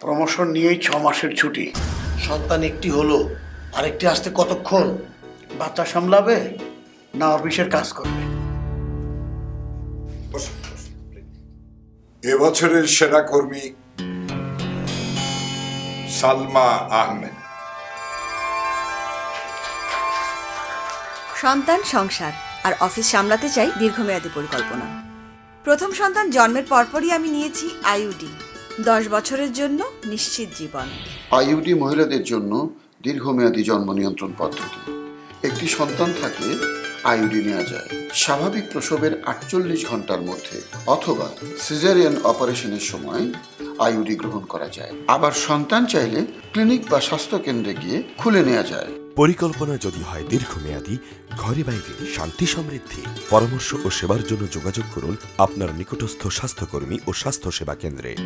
Promotion নিয়েই ছ মাসের ছুটি। সন্তান একটি হলো আরেকটি আসতে কতক্ষণ? বাচ্চা সামলাবে না অফিসের কাজ করবে? এবছরের সেরা কর্মী সালমা আহমেদ। সন্তান সংসার আর অফিস সামলাতে চাই দীর্ঘমেয়াদী পরিকল্পনা। প্রথম সন্তান জন্মের পরপরই আমি নিয়েছি আইউডি দশ বছরের জন্য নিশ্চিত জীবন। আইইউডি মহিলাদের জন্য দীর্ঘমেয়াদী জন্ম নিয়ন্ত্রণ পদ্ধতি। একটি সন্তান থাকলে আইইউডি নেওয়া যায়। স্বাভাবিক প্রসবের আটচল্লিশ ঘণ্টার মধ্যে অথবা সিজারিয়ান অপারেশনের সময় আইইউডি গ্রহণ করা যায়। আবার সন্তান চাইলে ক্লিনিক বা স্বাস্থ্যকেন্দ্রে গিয়ে খুলে নেওয়া যায়। পরিকল্পনা যদি হয় দীর্ঘমেয়াদী ঘরে বাইরে শান্তি সমৃদ্ধি পরামর্শ ও সেবার জন্য যোগাযোগ করুন আপনার নিকটস্থ স্বাস্থ্যকর্মী ও স্বাস্থ্য সেবা কেন্দ্রে।